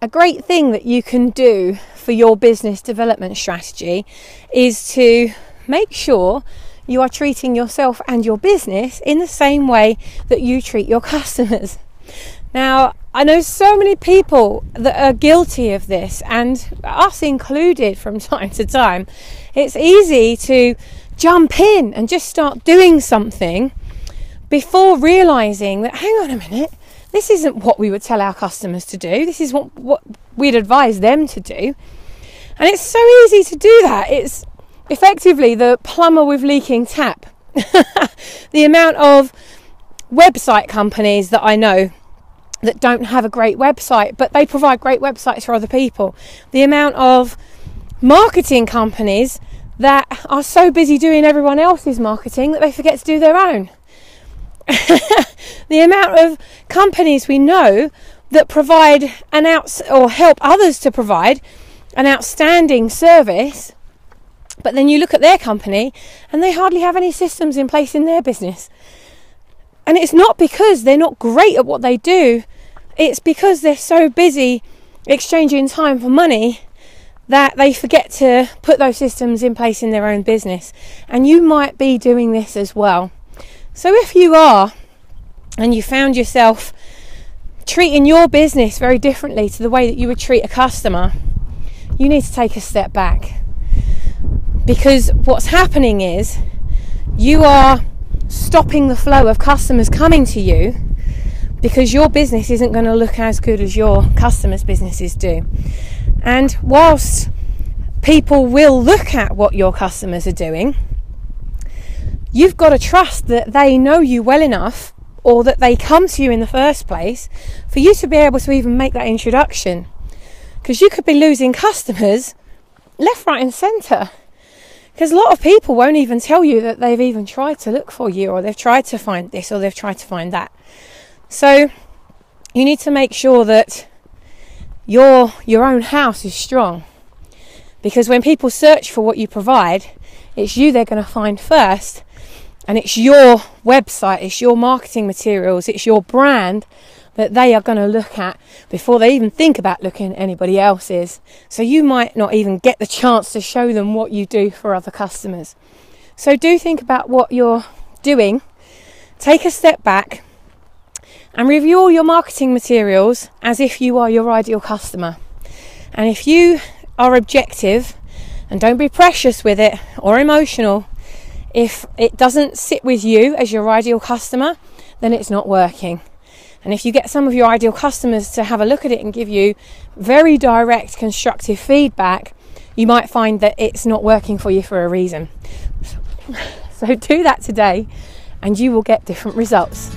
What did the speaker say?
a great thing that you can do for your business development strategy is to make sure you are treating yourself and your business in the same way that you treat your customers. Now, I know so many people that are guilty of this, and us included from time to time. It's easy to jump in and just start doing something before realizing that, hang on a minute, this isn't what we would tell our customers to do, this is what, what we'd advise them to do. And it's so easy to do that. It's effectively the plumber with leaking tap. the amount of website companies that I know that don't have a great website, but they provide great websites for other people. The amount of marketing companies that are so busy doing everyone else's marketing that they forget to do their own. the amount of companies we know that provide an outs or help others to provide an outstanding service but then you look at their company and they hardly have any systems in place in their business. And it's not because they're not great at what they do, it's because they're so busy exchanging time for money that they forget to put those systems in place in their own business. And you might be doing this as well. So if you are, and you found yourself treating your business very differently to the way that you would treat a customer, you need to take a step back because what's happening is you are stopping the flow of customers coming to you because your business isn't going to look as good as your customers' businesses do. And whilst people will look at what your customers are doing, you've got to trust that they know you well enough or that they come to you in the first place for you to be able to even make that introduction. Because you could be losing customers left, right, and centre because a lot of people won't even tell you that they've even tried to look for you or they've tried to find this or they've tried to find that. So you need to make sure that your your own house is strong. Because when people search for what you provide, it's you they're going to find first. And it's your website, it's your marketing materials, it's your brand that they are going to look at before they even think about looking at anybody else's. So you might not even get the chance to show them what you do for other customers. So do think about what you're doing, take a step back, and review all your marketing materials as if you are your ideal customer. And if you are objective and don't be precious with it or emotional, if it doesn't sit with you as your ideal customer, then it's not working. And if you get some of your ideal customers to have a look at it and give you very direct, constructive feedback, you might find that it's not working for you for a reason. So do that today and you will get different results.